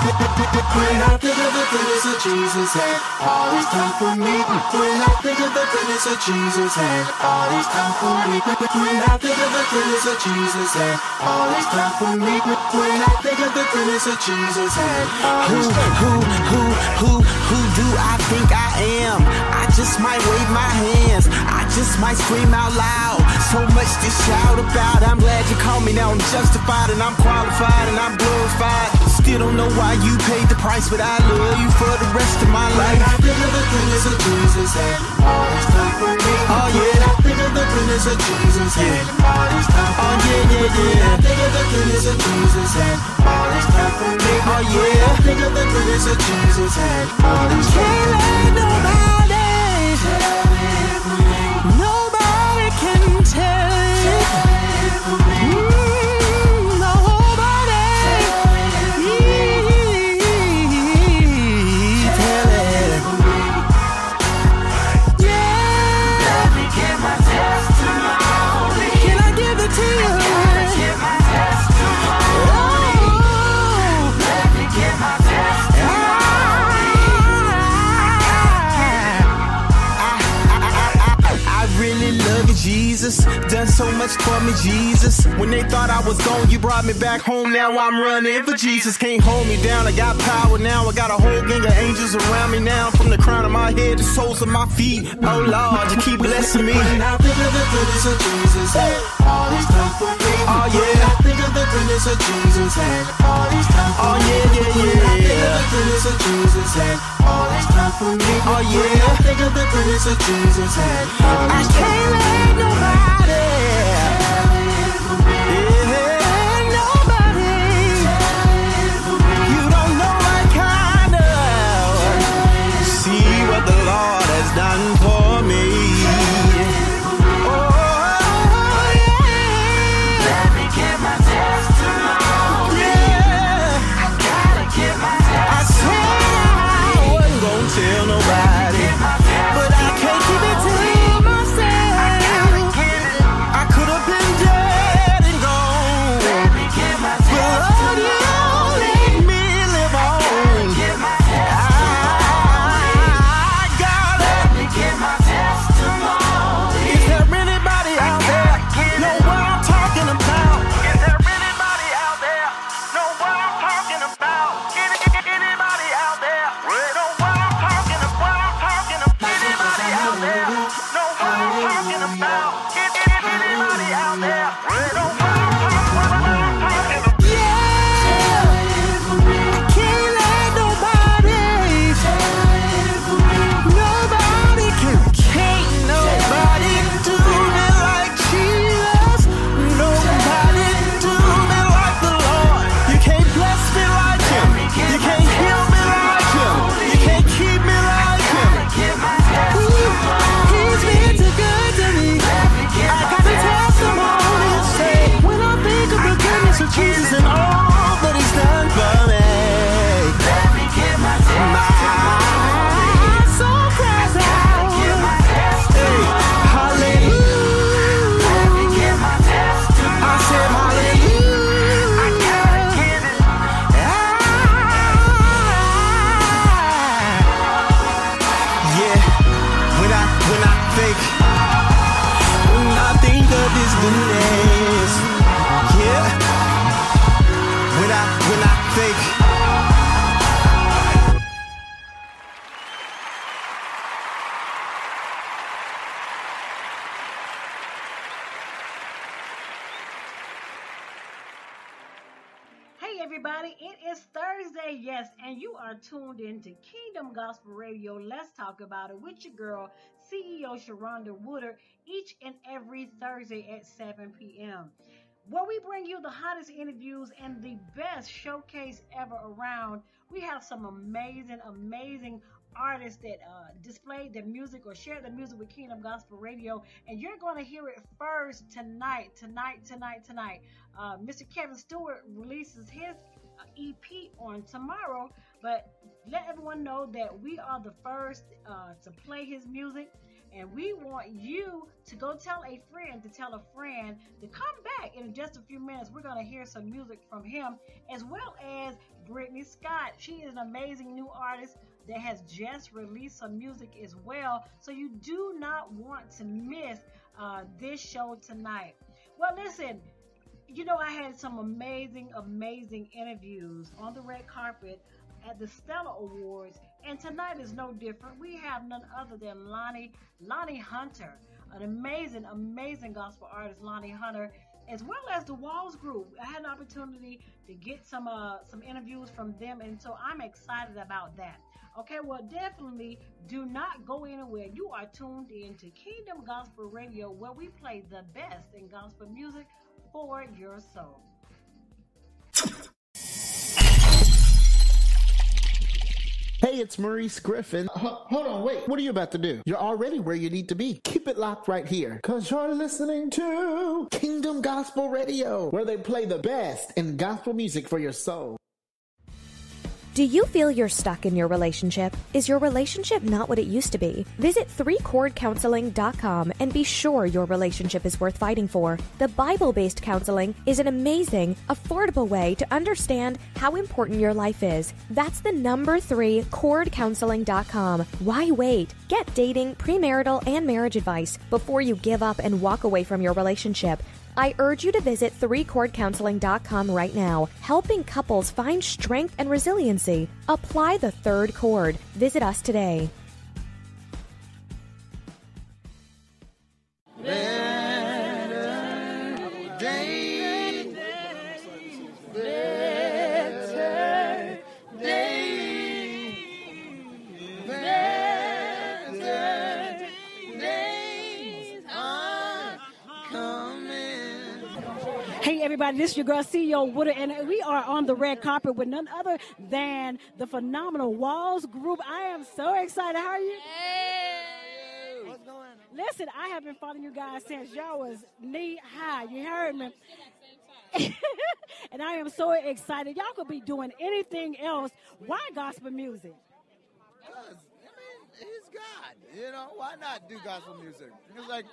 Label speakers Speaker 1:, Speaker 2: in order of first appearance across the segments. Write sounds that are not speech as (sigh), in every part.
Speaker 1: When I think of the goodness of Jesus and all He's done for me. When I think of the goodness of Jesus and all He's done for me. When I think of the goodness of Jesus and all He's done for me. When I think of the goodness of Jesus and
Speaker 2: Who, who, who, who, who do I think I am? I just might wave my hands. I just might scream out loud. So much to shout about. I'm glad you called me now. I'm justified and I'm qualified and I'm glorified. Still don't know why you paid the price, but I love you for the rest of my
Speaker 1: When
Speaker 2: life.
Speaker 1: I think of the goodness of Jesus and all He's done for me.
Speaker 2: Oh, yeah.
Speaker 1: When I think of the goodness of Jesus and all He's done for
Speaker 2: Oh,
Speaker 1: me.
Speaker 2: yeah, yeah,
Speaker 1: When I
Speaker 2: yeah.
Speaker 1: think of the goodness of Jesus and all He's done for me.
Speaker 2: Oh,
Speaker 1: When
Speaker 2: yeah.
Speaker 1: I think of the goodness of Jesus and all He's done for me.
Speaker 2: Much for me, Jesus. When they thought I was gone, you brought me back home. Now I'm running for Jesus. Can't hold me down. I got power now. I got a whole gang of angels around me now. From the crown of my head to the soles of my feet. Oh Lord, you keep blessing me.
Speaker 1: When I think of the goodness of Jesus and all He's done for me.
Speaker 2: Oh, yeah.
Speaker 1: When I think of the goodness of Jesus and all He's done for
Speaker 2: Oh,
Speaker 1: me.
Speaker 2: yeah, yeah,
Speaker 1: When I think of the goodness of Jesus and all He's done for me.
Speaker 2: Oh,
Speaker 1: When. I think of the goodness of Jesus and all
Speaker 2: I
Speaker 1: He's done
Speaker 2: can't let nobody.
Speaker 3: Everybody, it is Thursday, yes, and you are tuned in to Kingdom Gospel Radio. Let's talk about it with your girl, CEO Sharonda Woodard, each and every Thursday at 7 p.m. Where we bring you the hottest interviews and the best showcase ever around. We have some amazing, amazing artists that uh, display their music or share their music with Kingdom Gospel Radio, and you're going to hear it first tonight, tonight, tonight, tonight. Uh, Mr. Kevin Stewart releases his EP on tomorrow, but let everyone know that we are the first uh, to play his music. And we want you to go tell a friend to tell a friend to come back in just a few minutes. We're going to hear some music from him as well as Brittany Scott. She is an amazing new artist that has just released some music as well. So you do not want to miss uh, this show tonight. Well, listen, you know, I had some amazing, amazing interviews on the red carpet at the Stellar Awards, and tonight is no different. We have none other than Lonnie, Lonnie Hunter, an amazing, amazing gospel artist, Lonnie Hunter, as well as the Walls Group. I had an opportunity to get some uh, some interviews from them, and so I'm excited about that. Okay, well, definitely do not go anywhere. You are tuned in to Kingdom Gospel Radio, where we play the best in gospel music for your soul.
Speaker 4: Hey, it's Maurice Griffin. H- hold on, wait. What are you about to do? You're already where you need to be. Keep it locked right here. Cause you're listening to Kingdom Gospel Radio, where they play the best in gospel music for your soul.
Speaker 5: Do you feel you're stuck in your relationship? Is your relationship not what it used to be? Visit 3chordcounseling.com and be sure your relationship is worth fighting for. The Bible based counseling is an amazing, affordable way to understand how important your life is. That's the number 3 chordcounseling.com. Why wait? Get dating, premarital, and marriage advice before you give up and walk away from your relationship. I urge you to visit 3chordcounseling.com right now, helping couples find strength and resiliency. Apply the third chord. Visit us today.
Speaker 3: Hey everybody, this is your girl CEO Woodard, and we are on the red carpet with none other than the phenomenal Walls Group. I am so excited. How are you? Hey.
Speaker 6: What's going on?
Speaker 3: Listen, I have been following you guys since y'all was knee high. You heard me. (laughs) and I am so excited. Y'all could be doing anything else. Why gospel music?
Speaker 6: Because, I mean, he's God. You know, why not do gospel music? It's like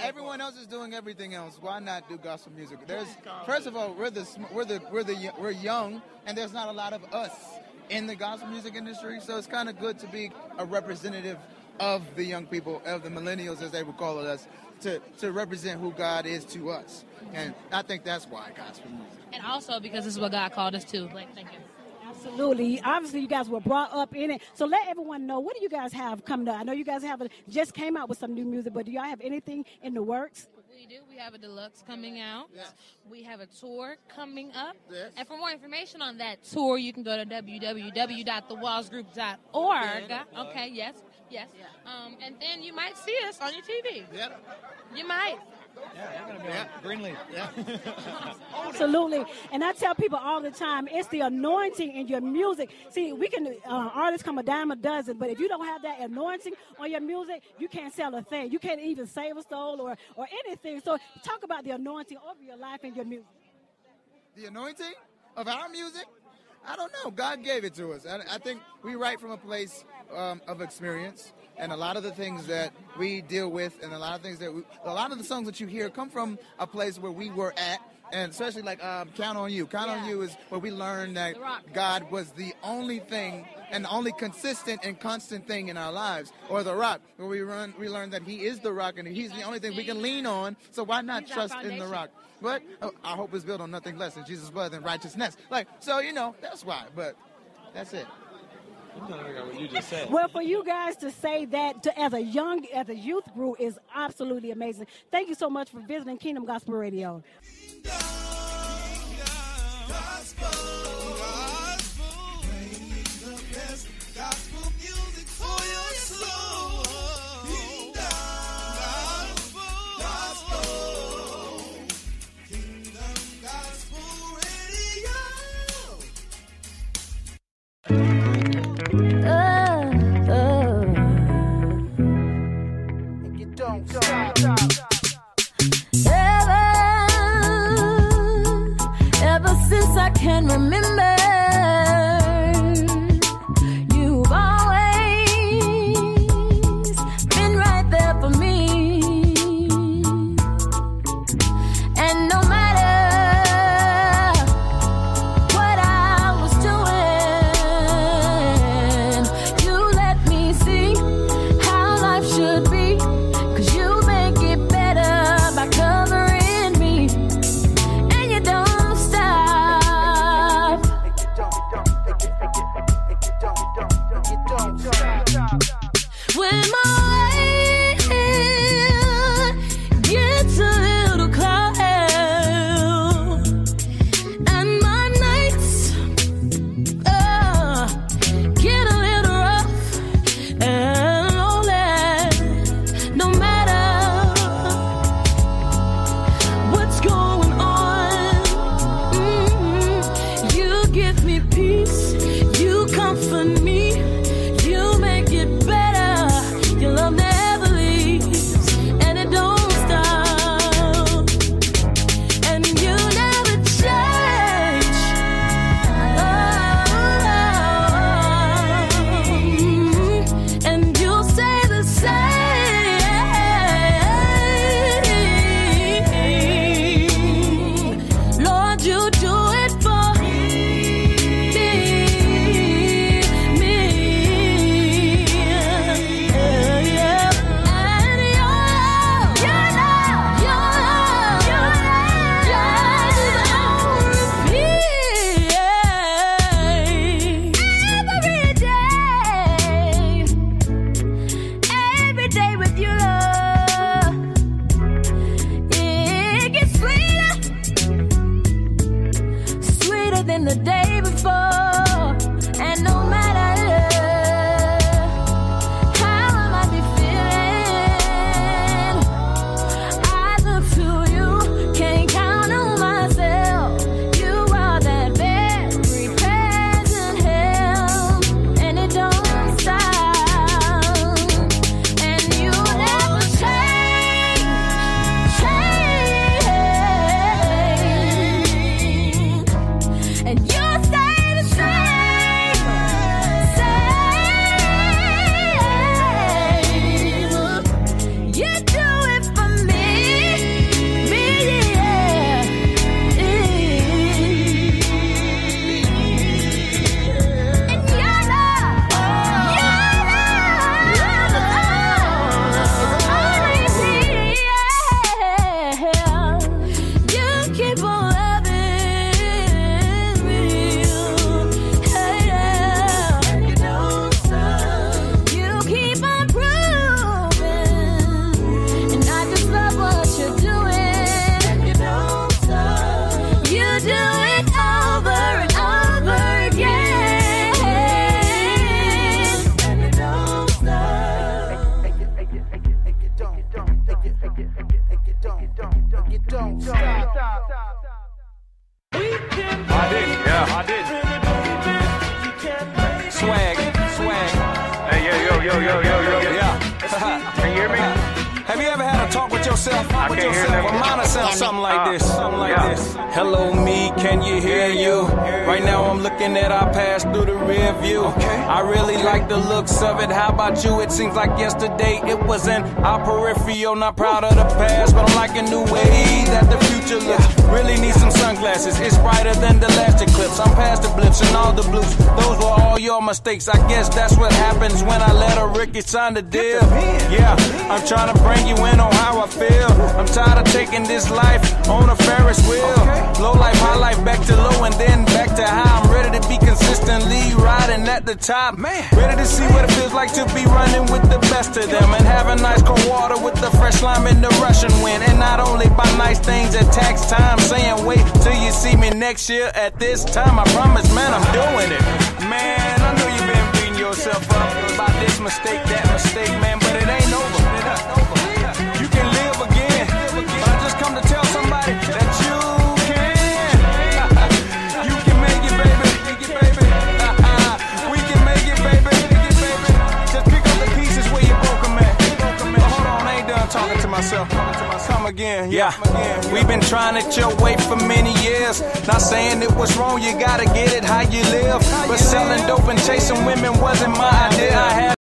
Speaker 6: everyone else is doing everything else. Why not do gospel music? There's first of all, we're the we're the we're the we're young, and there's not a lot of us in the gospel music industry. So it's kind of good to be a representative of the young people, of the millennials, as they would call us, to to represent who God is to us. And I think that's why gospel music.
Speaker 7: And also because this is what God called us to. Like, thank you.
Speaker 3: Absolutely. Obviously, you guys were brought up in it. So let everyone know what do you guys have coming up? I know you guys have a, just came out with some new music, but do y'all have anything in the works?
Speaker 7: We do. We have a deluxe coming out.
Speaker 6: Yes.
Speaker 7: We have a tour coming up.
Speaker 6: Yes.
Speaker 7: And for more information on that tour, you can go to www.thewallsgroup.org. Okay, yes, yes. Um, and then you might see us on your TV.
Speaker 6: Yep.
Speaker 7: You might.
Speaker 6: Yeah. Greenleaf. Yeah. (laughs)
Speaker 3: Absolutely. And I tell people all the time, it's the anointing in your music. See, we can, uh, artists come a dime a dozen, but if you don't have that anointing on your music, you can't sell a thing. You can't even save a soul or, or anything. So talk about the anointing over your life and your music.
Speaker 6: the anointing of our music? I don't know. God gave it to us. I, I think we write from a place um, of experience, and a lot of the things that we deal with, and a lot of things that we, a lot of the songs that you hear come from a place where we were at. And especially like um, "Count on You." "Count on You" is where we learned that God was the only thing and the only consistent and constant thing in our lives, or the Rock, where we run, we learned that He is the Rock and He's the only thing we can lean on. So why not
Speaker 7: He's
Speaker 6: trust in the. Rock? But our hope is built on nothing less than Jesus' blood and righteousness. Like, so you know, that's why. But that's it.
Speaker 3: Well, for you guys to say that to, as a young, as a youth group is absolutely amazing. Thank you so much for visiting Kingdom Gospel Radio.
Speaker 8: Can remember, You do it over and over again. And it don't stop. Don't stop. Did,
Speaker 9: yeah, I
Speaker 10: did. Swag, swag.
Speaker 9: Hey, yo, yo, yo, yo, yo, yo,
Speaker 10: yeah.
Speaker 9: Can you hear me?
Speaker 10: Have you ever had a talk with yourself?
Speaker 9: Talk I
Speaker 10: with yourself. Remind yourself something like
Speaker 9: uh,
Speaker 10: this. Hello, me, can you hear you? Right now I'm looking at our past through the rear view. I really like the looks of it. How about you? It seems like yesterday it was in our peripheral. Not proud of the past, but I'm liking new way that the future looks. Really need some sunglasses. It's brighter than the last eclipse. I'm past the blips and all the blues. Those were all your mistakes. I guess that's what happens when I let a Ricky sign the deal. Yeah, I'm trying to bring you in on how I feel. Taking this life on a Ferris wheel. Low life, high life, back to low and then back to high. I'm ready to be consistently riding at the top. Man, ready to see what it feels like to be running with the best of them and having nice cold water with the fresh lime in the Russian wind. And not only buy nice things at tax time, saying wait till you see me next year at this time. I promise, man, I'm doing it. Man, I know you've been beating yourself up about this mistake, that mistake, man, but it ain't over. Yeah. We've been trying it your way for many years. Not saying it was wrong, you gotta get it how you live. But selling dope and chasing women wasn't my idea. I